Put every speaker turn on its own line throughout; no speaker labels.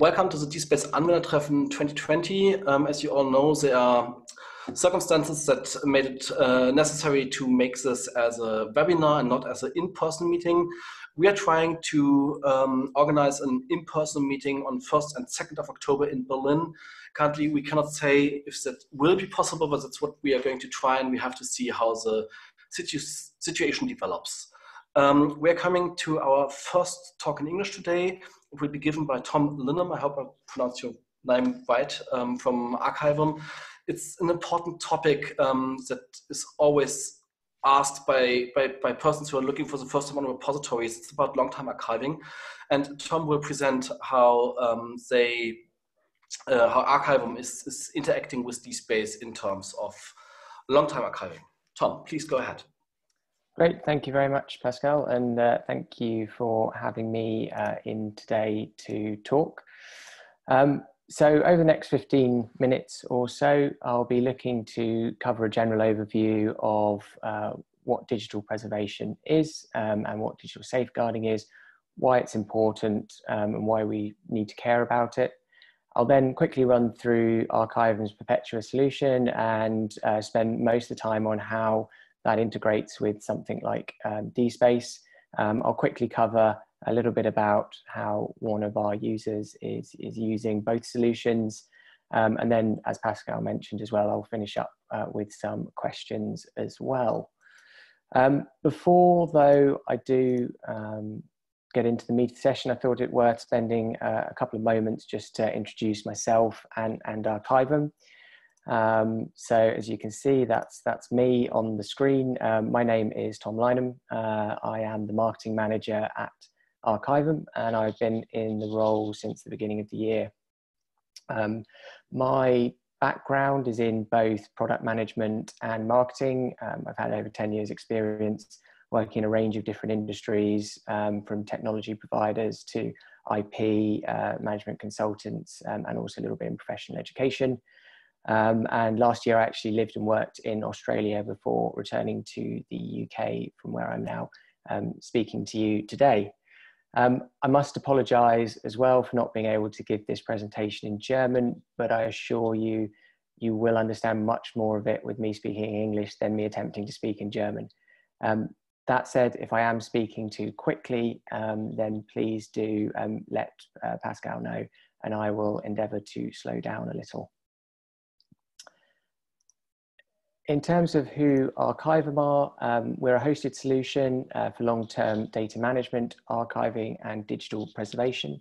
Welcome to the DSpace Anwendertreffen 2020. Um, as you all know, there are circumstances that made it uh, necessary to make this as a webinar and not as an in-person meeting. We are trying to um, organize an in-person meeting on 1st and 2nd of October in Berlin. Currently, we cannot say if that will be possible, but that's what we are going to try, and we have to see how the situ situation develops. Um, we're coming to our first talk in English today. Will be given by Tom Lynam. I hope I pronounced your name right um, from Arkivum. It's an important topic um, that is always asked by, by, by, persons who are looking for the first time on repositories. It's about long-time archiving. And Tom will present how um, they, uh, how Arkivum is, is interacting with DSpace in terms of long-time archiving. Tom, please go ahead.
Great, thank you very much, Pascal, and uh, thank you for having me uh, in today to talk. Um, so over the next 15 minutes or so, I'll be looking to cover a general overview of uh, what digital preservation is um, and what digital safeguarding is, why it's important um, and why we need to care about it. I'll then quickly run through Arkivum's Perpetua solution and uh, spend most of the time on how that integrates with something like um, DSpace. Um, I'll quickly cover a little bit about how one of our users is, is using both solutions. Um, and then, as Pascal mentioned as well, I'll finish up uh, with some questions as well. Um, before, though, I do um, get into the meeting session, I thought it worth spending uh, a couple of moments just to introduce myself and, and Arkivum. Um, so as you can see, that's, that's me on the screen. Um, my name is Tom Lynam. Uh, I am the marketing manager at Arkivum and I've been in the role since the beginning of the year. Um, my background is in both product management and marketing. Um, I've had over 10 years experience working in a range of different industries um, from technology providers to IP, uh, management consultants, um, and also a little bit in professional education. Um, and last year, I actually lived and worked in Australia before returning to the UK, from where I'm now um, speaking to you today. Um, I must apologise as well for not being able to give this presentation in German, but I assure you, you will understand much more of it with me speaking English than me attempting to speak in German. Um, that said, if I am speaking too quickly, um, then please do um, let uh, Pascal know, and I will endeavour to slow down a little. In terms of who Arkivum are, um, we're a hosted solution uh, for long-term data management, archiving and digital preservation.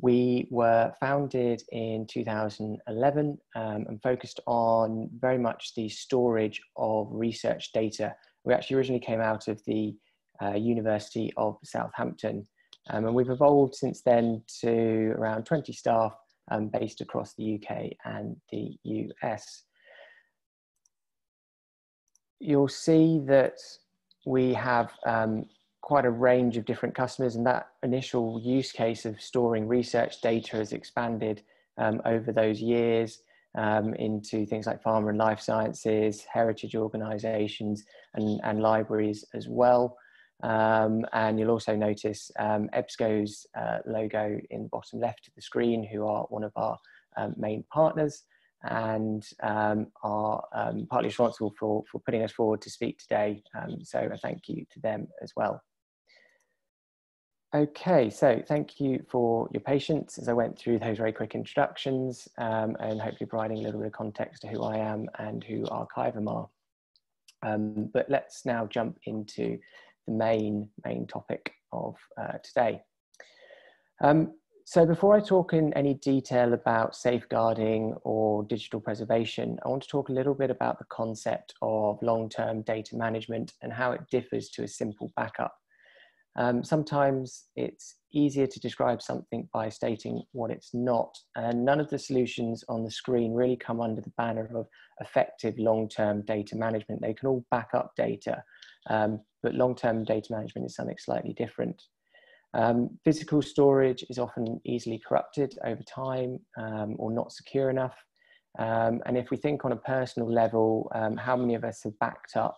We were founded in 2011 um, and focused on very much the storage of research data. We actually originally came out of the uh, University of Southampton um, and we've evolved since then to around 20 staff um, based across the UK and the US you'll see that we have um, quite a range of different customers and that initial use case of storing research data has expanded um, over those years um, into things like pharma and life sciences, heritage organizations and, and libraries as well. Um, and you'll also notice um, EBSCO's uh, logo in the bottom left of the screen, who are one of our um, main partners and um, are um, partly responsible for, for putting us forward to speak today. Um, so a thank you to them as well. Okay, so thank you for your patience as I went through those very quick introductions um, and hopefully providing a little bit of context to who I am and who Arkivum are. Um, but let's now jump into the main, main topic of uh, today. Um, so before I talk in any detail about safeguarding or digital preservation, I want to talk a little bit about the concept of long-term data management and how it differs to a simple backup. Um, sometimes it's easier to describe something by stating what it's not, and none of the solutions on the screen really come under the banner of effective long-term data management. They can all back up data, um, but long-term data management is something slightly different. Um, physical storage is often easily corrupted over time um, or not secure enough. Um, and if we think on a personal level, um, how many of us have backed up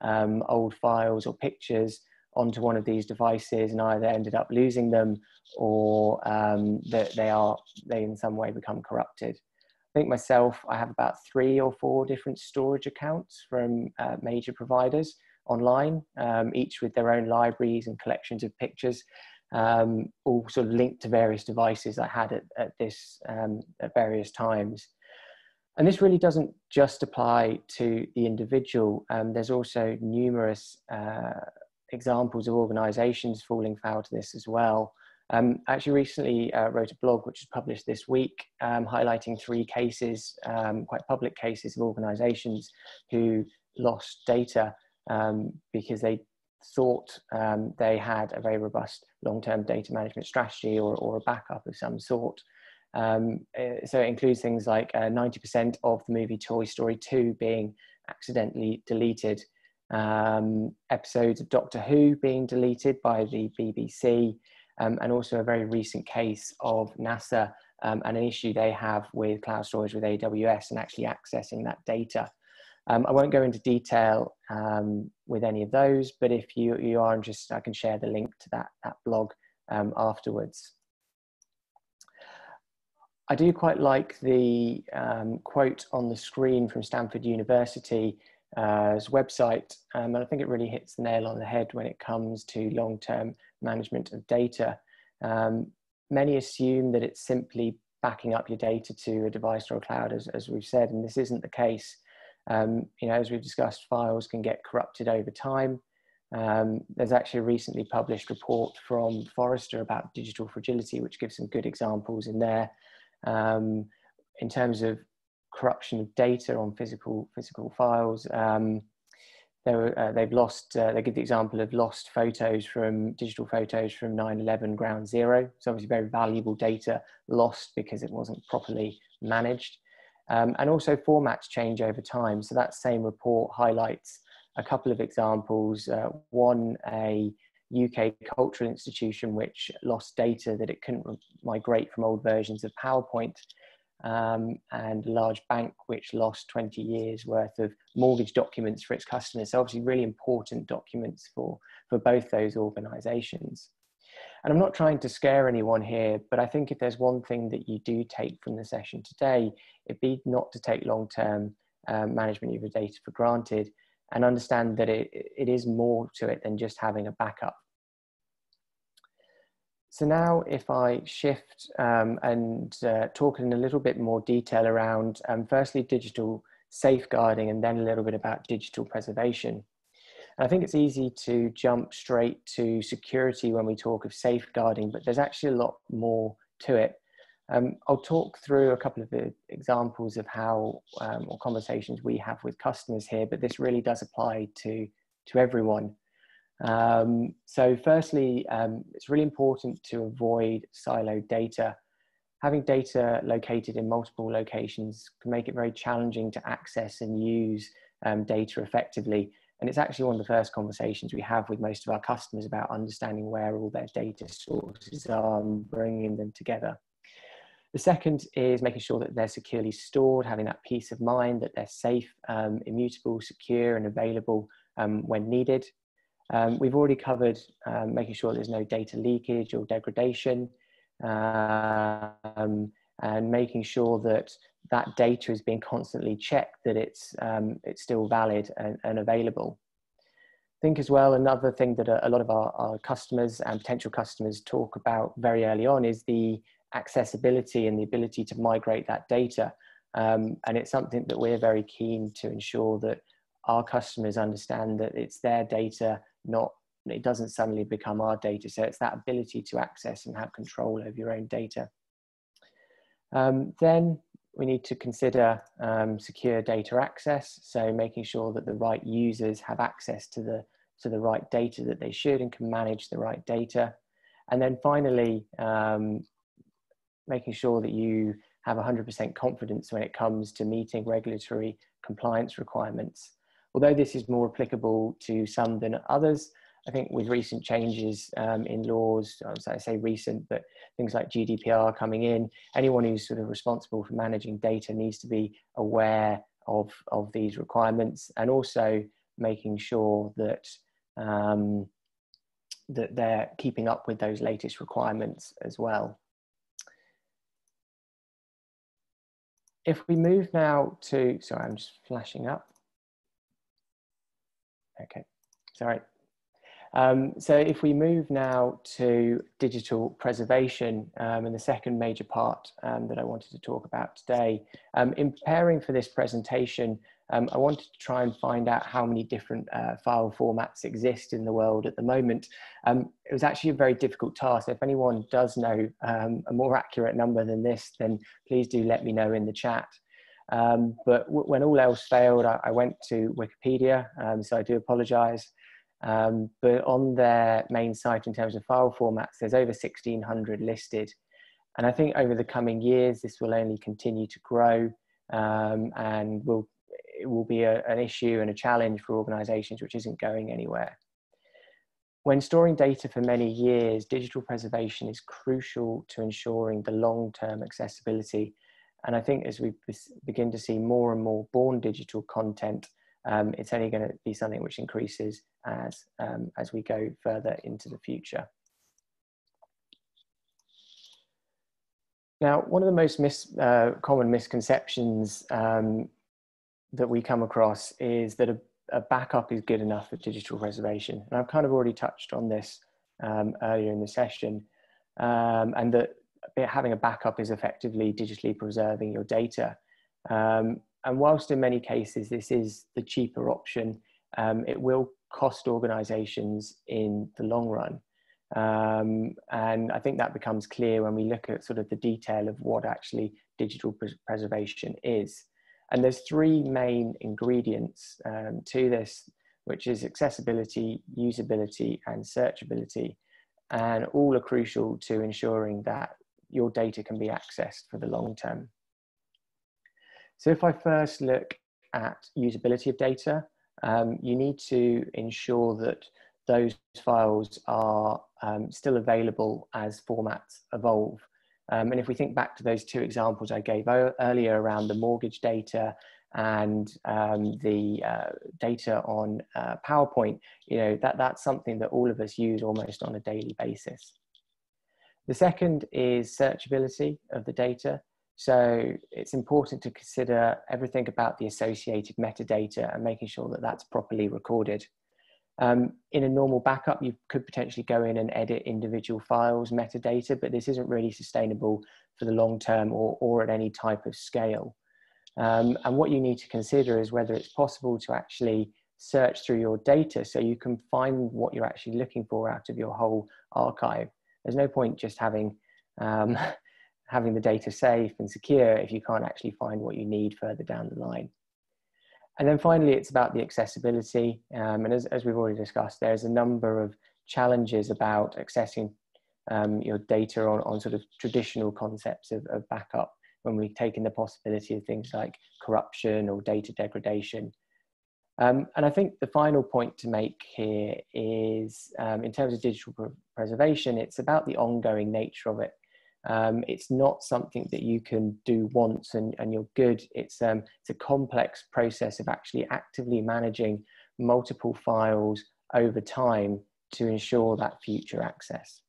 um, old files or pictures onto one of these devices and either ended up losing them or um, that they are they in some way become corrupted. I think myself, I have about three or four different storage accounts from uh, major providers online, um, each with their own libraries and collections of pictures, um, all sort of linked to various devices I had at, at this um, at various times. And this really doesn't just apply to the individual. Um, there's also numerous uh, examples of organizations falling foul to this as well. Um, I actually recently uh, wrote a blog which was published this week um, highlighting three cases, um, quite public cases of organizations who lost data um, because they thought um, they had a very robust long-term data management strategy or, or a backup of some sort. Um, uh, so it includes things like 90% uh, of the movie Toy Story 2 being accidentally deleted, um, episodes of Doctor Who being deleted by the BBC, um, and also a very recent case of NASA um, and an issue they have with cloud storage with AWS and actually accessing that data. Um, I won't go into detail um, with any of those, but if you, you are interested, I can share the link to that, that blog um, afterwards. I do quite like the um, quote on the screen from Stanford University's website, um, and I think it really hits the nail on the head when it comes to long-term management of data. Um, many assume that it's simply backing up your data to a device or a cloud, as, as we've said, and this isn't the case. Um, you know, as we've discussed, files can get corrupted over time. Um, there's actually a recently published report from Forrester about digital fragility, which gives some good examples in there um, in terms of corruption of data on physical physical files. Um, were, uh, they've lost. Uh, they give the example of lost photos from digital photos from 9/11 Ground Zero. So obviously very valuable data lost because it wasn't properly managed. Um, and also formats change over time. So that same report highlights a couple of examples. Uh, one, a UK cultural institution which lost data that it couldn't migrate from old versions of PowerPoint, um, and a large bank which lost 20 years worth of mortgage documents for its customers. So obviously really important documents for, for both those organizations. And I'm not trying to scare anyone here, but I think if there's one thing that you do take from the session today, it'd be not to take long-term um, management of your data for granted and understand that it, it is more to it than just having a backup. So now if I shift um, and uh, talk in a little bit more detail around um, firstly digital safeguarding and then a little bit about digital preservation. I think it's easy to jump straight to security when we talk of safeguarding, but there's actually a lot more to it. Um, I'll talk through a couple of examples of how um, or conversations we have with customers here, but this really does apply to, to everyone. Um, so firstly, um, it's really important to avoid siloed data. Having data located in multiple locations can make it very challenging to access and use um, data effectively. And it's actually one of the first conversations we have with most of our customers about understanding where all their data sources are and bringing them together. The second is making sure that they're securely stored, having that peace of mind that they're safe, um, immutable, secure, and available um, when needed. Um, we've already covered um, making sure there's no data leakage or degradation, um, and making sure that that data is being constantly checked that it's um, it's still valid and, and, available. I think as well another thing that a, lot of our, our, customers and potential customers talk about very early on is the accessibility and the ability to migrate that data. Um, and it's something that we're very keen to ensure that our customers understand that it's their data, not it doesn't suddenly become our data. So it's that ability to access and have control over your own data. Um, then we need to consider um, secure data access. So making sure that the right users have access to the, to the right data that they should and can manage the right data. And then finally, um, making sure that you have 100% confidence when it comes to meeting regulatory compliance requirements. Although this is more applicable to some than others, I think with recent changes um, in laws, I say recent, but things like GDPR coming in, anyone who's sort of responsible for managing data needs to be aware of, of these requirements and also making sure that um, that they're keeping up with those latest requirements as well. If we move now to, sorry, I'm just flashing up. Okay, sorry. Um, so if we move now to digital preservation um, and the second major part um, that I wanted to talk about today, um, in preparing for this presentation, um, I wanted to try and find out how many different uh, file formats exist in the world at the moment. Um, it was actually a very difficult task. If anyone does know a more accurate number than this, then please do let me know in the chat. but when all else failed, I, I went to Wikipedia, so I do apologize. Um, but on their main site, in terms of file formats, there's over 1600 listed. And I think over the coming years, this will only continue to grow um, and will, it will be a, an issue and a challenge for organizations which isn't going anywhere. When storing data for many years, digital preservation is crucial to ensuring the long-term accessibility. And I think as we begin to see more and more born digital content, um, it's only going to be something which increases as, um, as we go further into the future. Now, one of the most mis uh, common misconceptions um, that we come across is that a, a, backup is good enough for digital preservation. And I've kind of already touched on this um, earlier in the session, um, and that having a backup is effectively digitally preserving your data. Um, and whilst in many cases this is the cheaper option, um, it will cost organizations in the long run. Um, and I think that becomes clear when we look at sort of the detail of what actually digital pres preservation is. And there's three main ingredients um, to this, which is accessibility, usability, and searchability. And all are crucial to ensuring that your data can be accessed for the long term. So if I first look at usability of data, um, you need to ensure that those files are um, still available as formats evolve. Um, and if we think back to those two examples I gave earlier around the mortgage data and um, the uh, data on uh, PowerPoint, you know, that, that's something that all of us use almost on a daily basis. The second is searchability of the data. So it's important to consider everything about the associated metadata and making sure that that's properly recorded. Um, in a normal backup, you could potentially go in and edit individual files, metadata, but this isn't really sustainable for the long term or, or at any type of scale. Um, and what you need to consider is whether it's possible to actually search through your data so you can find what you're actually looking for out of your whole archive. There's no point just having um, having the data safe and secure if you can't actually find what you need further down the line. And then finally, it's about the accessibility. Um, and as, as we've already discussed, there's a number of challenges about accessing um, your data on, on sort of traditional concepts of, of backup when we've taken the possibility of things like corruption or data degradation. Um, and I think the final point to make here is um, in terms of digital preservation, it's about the ongoing nature of it. Um, it's not something that you can do once and, and you're good. It's, um, it's a complex process of actually actively managing multiple files over time to ensure that future access.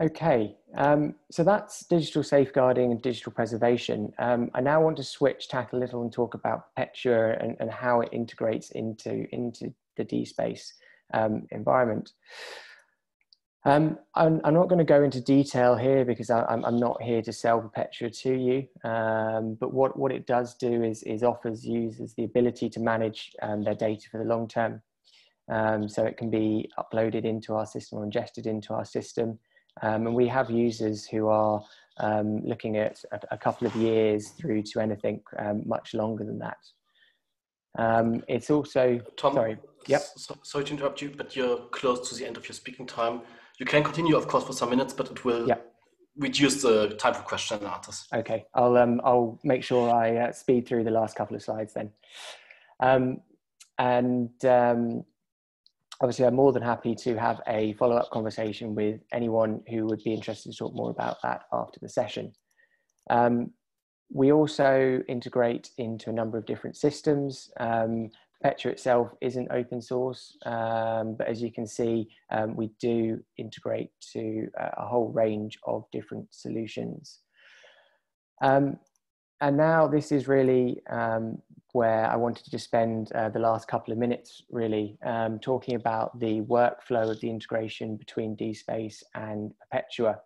Okay, um, so that's digital safeguarding and digital preservation. Um, I now want to switch tack a little and talk about Perpetua and, and how it integrates into, into the DSpace um, environment. Um, I'm, I'm, not going to go into detail here because I, am not here to sell Perpetua to you. Um, but what, what it does do is, is offers users the ability to manage um, their data for the long term. Um, so it can be uploaded into our system or ingested into our system. Um, and we have users who are um, looking at a, a, couple of years through to anything much longer than that. it's also,
Tom,
sorry, yep.
So, sorry to interrupt you, but you're close to the end of your speaking time. You can continue, of course, for some minutes, but it will yeah. reduce the time for question and answers.
Okay, I'll um, I'll make sure I uh, speed through the last couple of slides then. Um, and um, obviously, I'm more than happy to have a follow-up conversation with anyone who would be interested to talk more about that after the session. Um, we also integrate into a number of different systems. Perpetua itself isn't open source, um, but as you can see, um, we do integrate to a whole range of different solutions. Um, and now this is really um, where I wanted to just spend uh, the last couple of minutes really um, talking about the workflow of the integration between DSpace and Perpetua.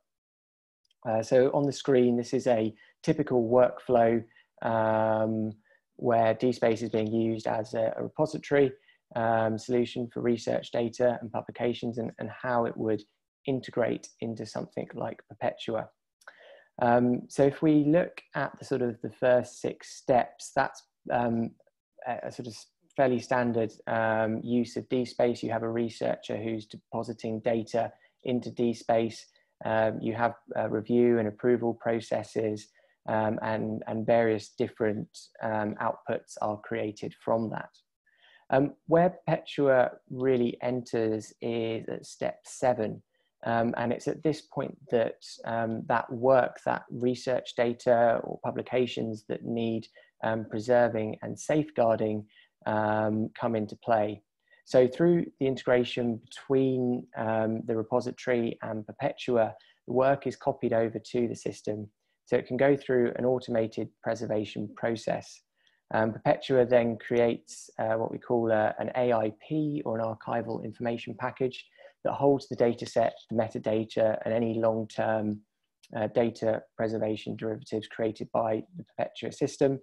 Uh, so on the screen, this is a typical workflow um, where DSpace is being used as a, a repository um, solution for research data and publications and, and how it would integrate into something like Perpetua. Um, so if we look at the sort of the first six steps, that's um, a, a, sort of fairly standard um, use of DSpace. You have a researcher who's depositing data into DSpace. Um, you have review and approval processes um, and, and various different um, outputs are created from that. Um, where Perpetua really enters is at step seven. Um, and it's at this point that um, that work, that research data or publications that need um, preserving and safeguarding come into play. So through the integration between the repository and Perpetua, the work is copied over to the system so it can go through an automated preservation process. Um, Perpetua then creates uh, what we call a, an AIP or an archival information package that holds the data set, the metadata, and any long-term uh, data preservation derivatives created by the Perpetua system.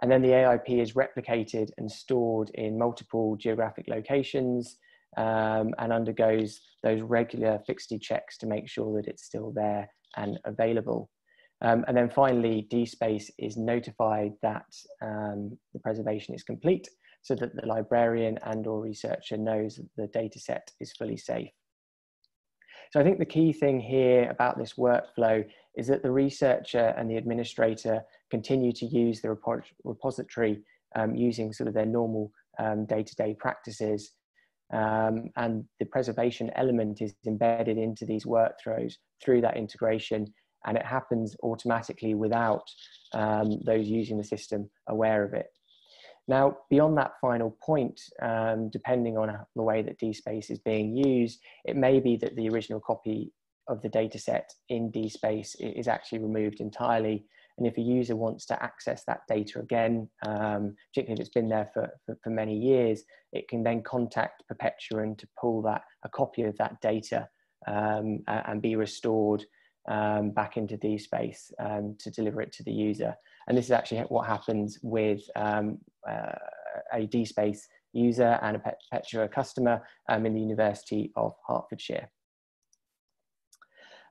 And then the AIP is replicated and stored in multiple geographic locations um, and undergoes those regular fixity checks to make sure that it's still there and available. Um, and then finally, DSpace is notified that um, the preservation is complete so that the librarian and or researcher knows that the data set is fully safe. So I think the key thing here about this workflow is that the researcher and the administrator continue to use the repository um, using sort of their normal um, day-to-day -day practices. Um, and the preservation element is embedded into these workflows through that integration and it happens automatically without um, those using the system aware of it. Now, beyond that final point, um, depending on the way that DSpace is being used, it may be that the original copy of the dataset in DSpace is actually removed entirely. And if a user wants to access that data again, um, particularly if it's been there for, for, for, many years, it can then contact Perpetua to pull that a copy of that data um, and be restored um, back into DSpace um, to deliver it to the user. And this is actually what happens with um, uh, a DSpace user and a Perpetua customer um, in the University of Hertfordshire.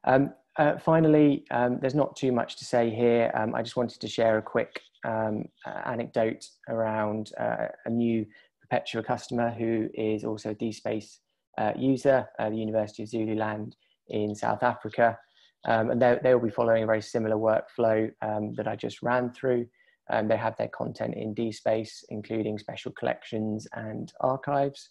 Um, uh, finally, um, there's not too much to say here. I just wanted to share a quick anecdote around uh, a new Perpetua customer who is also a DSpace uh, user, the University of Zululand in South Africa. Um, and they will be following a very similar workflow um, that I just ran through. Um, they have their content in DSpace, including special collections and archives.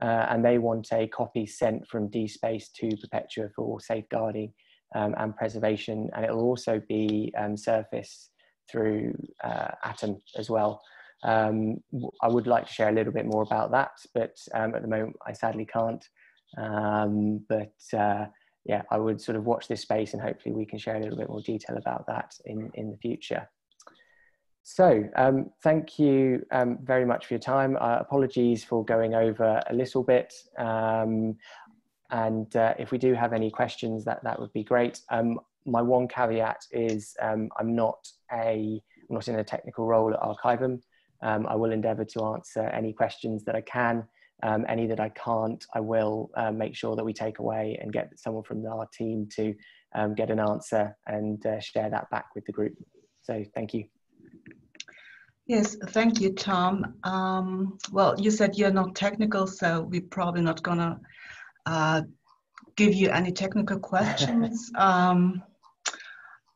Uh, and they want a copy sent from DSpace to Perpetua for safeguarding um, and preservation. And it will also be um, surfaced through uh, AtoM as well. Um, I would like to share a little bit more about that, but at the moment I sadly can't. but uh, yeah, I would sort of watch this space and hopefully we can share a little bit more detail about that in, in the future. So um, thank you um, very much for your time. Uh, apologies for going over a little bit. Um, and uh, if we do have any questions, that, that would be great. Um, my one caveat is um, I'm not a, I'm not in a technical role at Arkivum. Um, I will endeavour to answer any questions that I can. Um, any that I can't, I will uh, make sure that we take away and get someone from our team to um, get an answer and uh, share that back with the group. So thank you.
Yes, thank you, Tom. Um, well, you said you're not technical, so we're probably not gonna uh, give you any technical questions.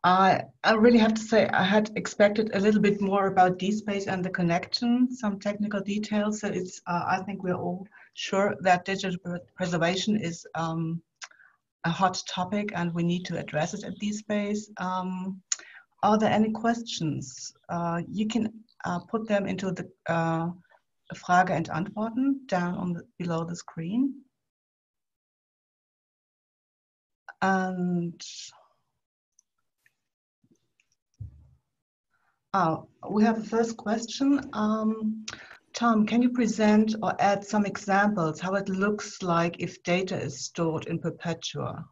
I, I really have to say I had expected a little bit more about DSpace and the connection, some technical details. So it's uh, I think we're all sure that digital preservation is um, a hot topic and we need to address it at DSpace. Um, are there any questions? Uh, you can uh, put them into the uh, Frage and Antworten down on the, below the screen. And oh, we have a first question. Um, Tom, can you present or add some examples how it looks like if data is stored in Perpetua?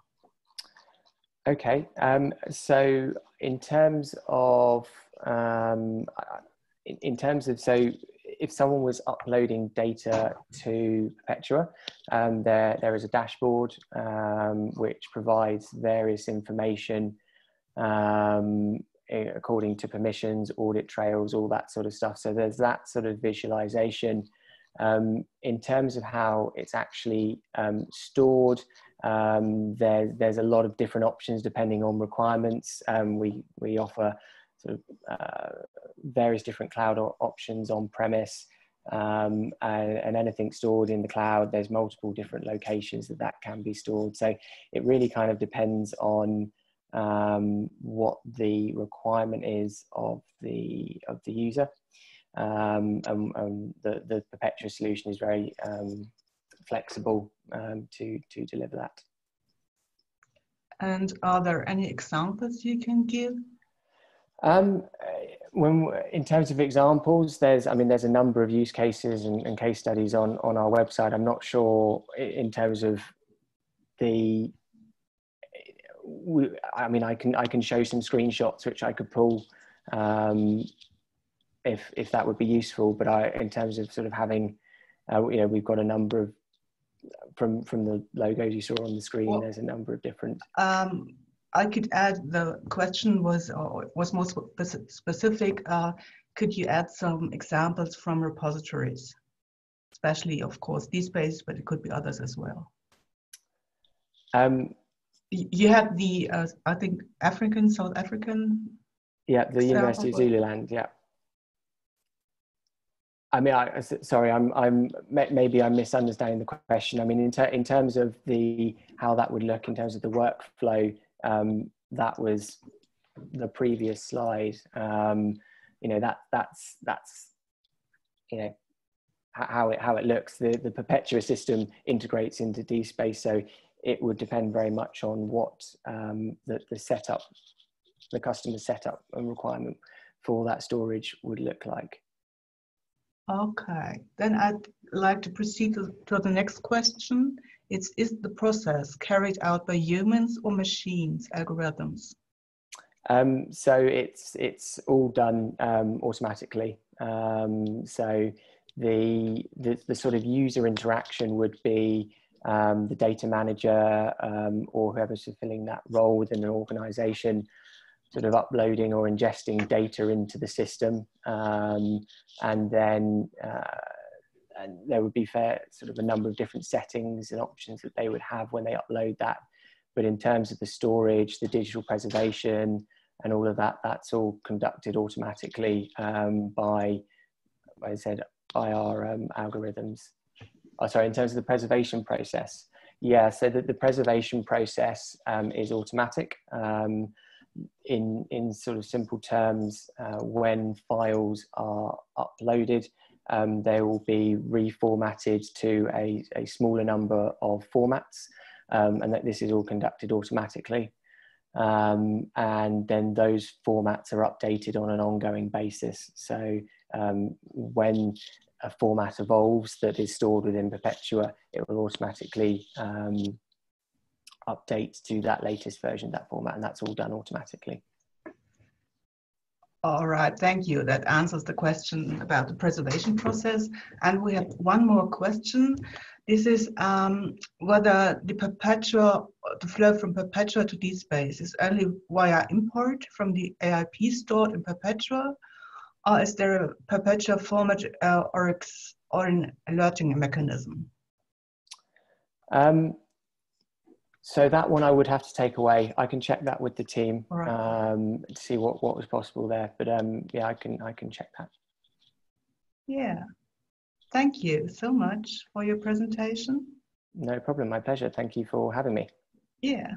Okay, um, so in terms of um, in, in, terms of so if someone was uploading data to Perpetua, um, there there is a dashboard um, which provides various information um, according to permissions, audit trails, all that sort of stuff. So there's that sort of visualization. Um, in terms of how it's actually um, stored, um, there, there's a lot of different options depending on requirements. Um, we, we offer sort of uh, various different cloud options on premise um, and, and, anything stored in the cloud, there's multiple different locations that that can be stored. So it really kind of depends on um, what the requirement is of the of the user. Um, and, and, the, the Perpetua solution is very um, flexible um, to, to deliver that.
And are there any examples you can give?
Um, when in terms of examples, there's I mean there's a number of use cases and, and case studies on on our website. I'm not sure in terms of the we, I mean, I can I can show some screenshots which I could pull um, if if that would be useful. But I, in terms of sort of having, uh, you know, we've got a number of from from the logos you saw on the screen. Well, there's a number of different.
Um, I could add the question was was more specific. Uh, could you add some examples from repositories, especially of course DSpace, but it could be others as well.
Um,
you had the uh, I think African South African.
Yeah, the University of Zululand. Yeah. I mean, I, sorry, I'm, I'm maybe I'm misunderstanding the question. I mean, in, ter in terms of the how that would look in terms of the workflow, um, that was the previous slide. Um, you know, that that's that's you know how it how it looks. The the Perpetua system integrates into DSpace, so it would depend very much on what um, the, the setup, the customer setup and requirement for that storage would look like.
Okay, then I'd like to proceed to, to the next question. It's, is the process carried out by humans or machines, algorithms?
Um, so it's, it's all done um, automatically. Um, so the, the, the sort of user interaction would be um, the data manager um, or whoever's fulfilling that role within an organization sort of uploading or ingesting data into the system. Um, and then uh, and there would be fair sort of a number of different settings and options that they would have when they upload that. But in terms of the storage the digital preservation and all of that that's all conducted automatically um, by as I said by our um, algorithms oh, sorry, in terms of the preservation process, yeah, so the, the preservation process um, is automatic. Um, in, in sort of simple terms, uh, when files are uploaded, um, they will be reformatted to a, a smaller number of formats, um, and that this is all conducted automatically. Um, and then those formats are updated on an ongoing basis. So um, when a format evolves that is stored within Perpetua, it will automatically um, update to that latest version, that format, and that's all done automatically.
All right, thank you. That answers the question about the preservation process. And we have one more question. This is um, whether the Perpetua, the flow from Perpetua to DSpace is only via import from the AIP stored in Perpetua, or is there a perpetual format uh, or, or an alerting mechanism?
Um, so that one I would have to take away. I can check that with the team right. um, to see what, what was possible there. But um, yeah, I can I can check that.
Yeah, thank you so much for your presentation.
No problem. My pleasure. Thank you for having me.
Yeah.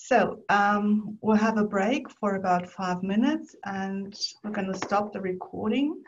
So um, we'll have a break for about five minutes and we're going to stop the recording.